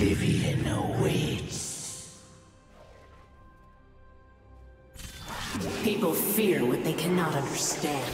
Oblivion awaits. People fear what they cannot understand.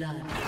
Blood.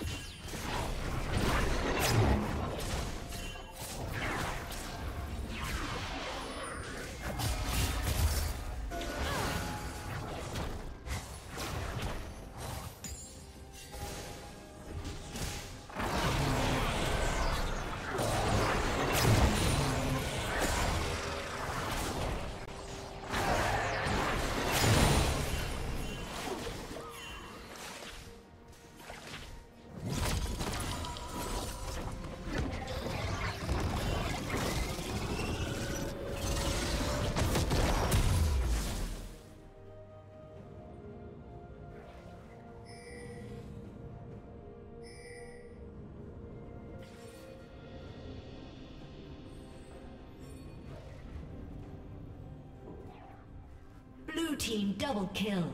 you Team double kill.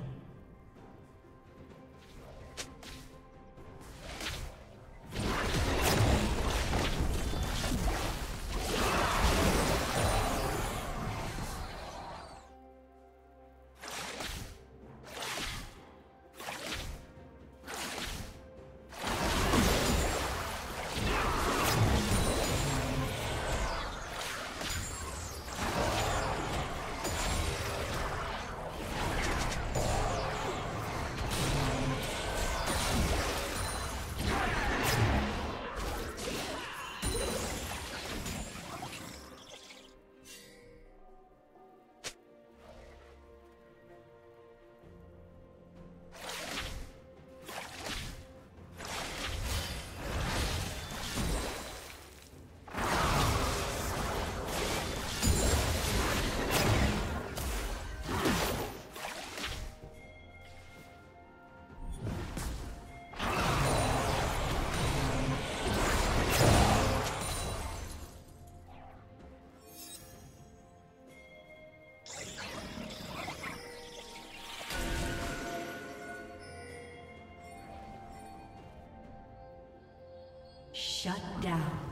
Shut down.